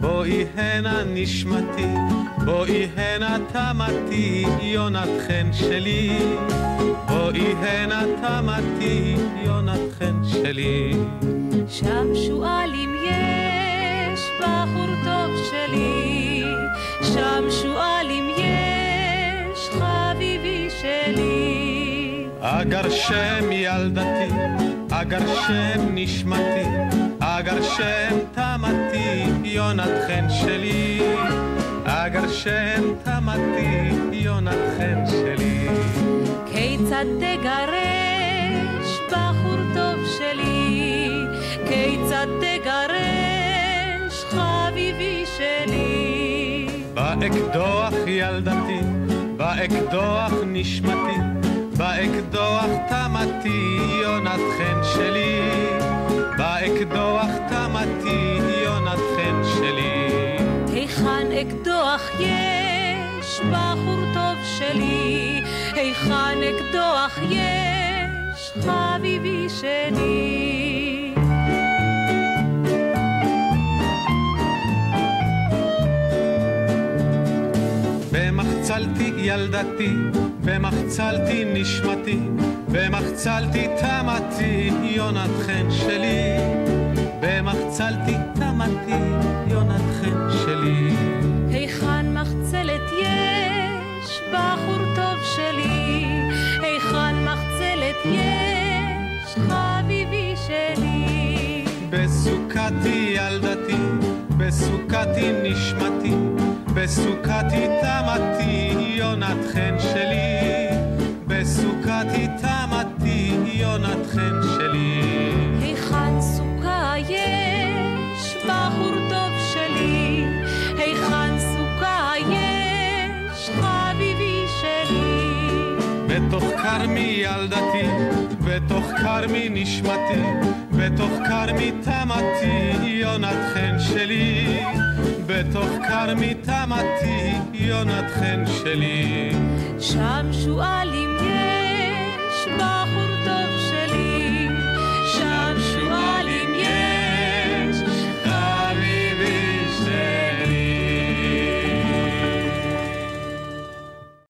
בואי הנה נשמתי, בואי הנה תמתי, יונת חן שלי. בואי הנה תמתי, יונת חן שלי. שם שועלים יש, בחור טוב שלי. שם שועלים יש, חביבי שלי. אגר שם ילדתי, אגר שם נשמתי, אגר שם תמתי, יונת חן שלי. אגר שם תמתי, יונת חן שלי. כיצד תגרש, בחור טוב שלי? כיצד תגרש, חביבי שלי? באקדוח ילדתי, באקדוח נשמתי, באקדוח תמתי, יונת חן שלי. אקדוח יש, בחור טוב שלי? היכן אקדוח יש, חביבי שלי? במחצלתי ילדתי, במחצלתי נשמתי, במחצלתי תמתי, יונת חן שלי. במחצלתי בסוכתי ילדתי, בסוכתי נשמתי, בסוכתי תמתי, יונת חן שלי. בסוכתי תמתי, יונת חן שלי. היכן סוכה יש, בחור טוב שלי? היכן סוכה יש, חביבי שלי? בתוך כרמי ילדתי, בתוך כרמי נשמתי, בתוך כרמי תמתי, יונת חן שלי. בתוך כרמי תמתי, יונת חן שלי. שם שועלים יש